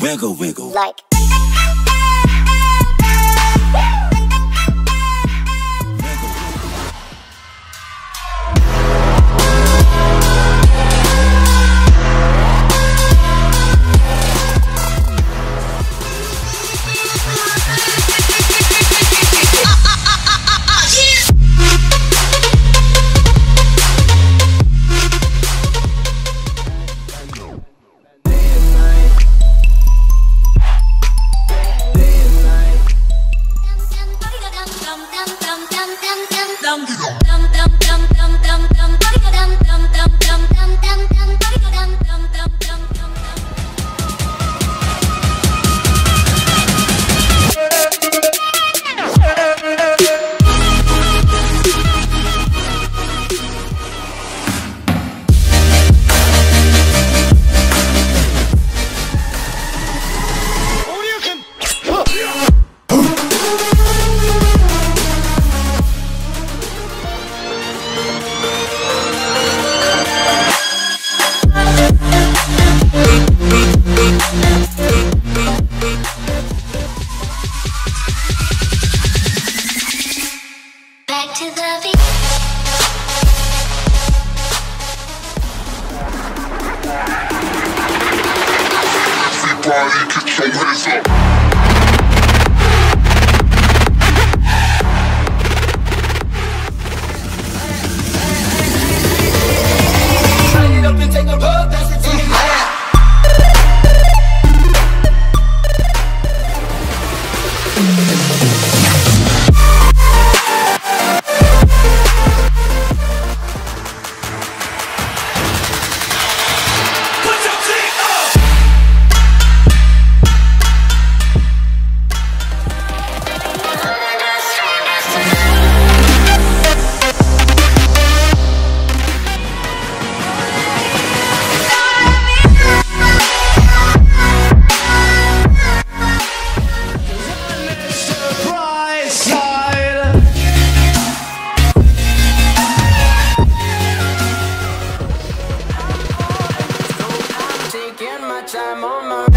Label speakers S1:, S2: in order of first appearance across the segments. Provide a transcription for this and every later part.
S1: Wiggle, wiggle.
S2: Like.
S3: down. I'm on my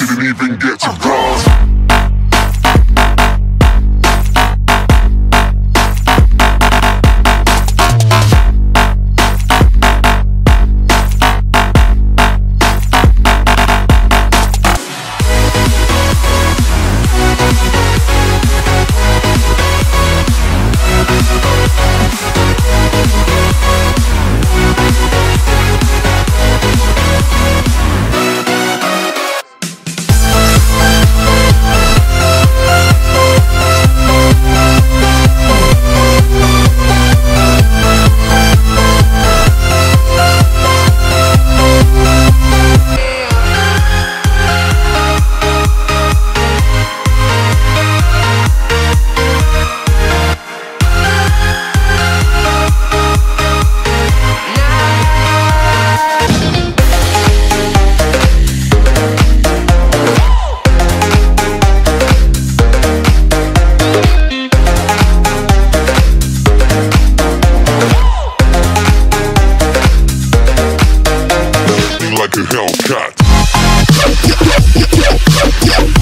S4: didn't even get to cross Yeah, yeah, yeah.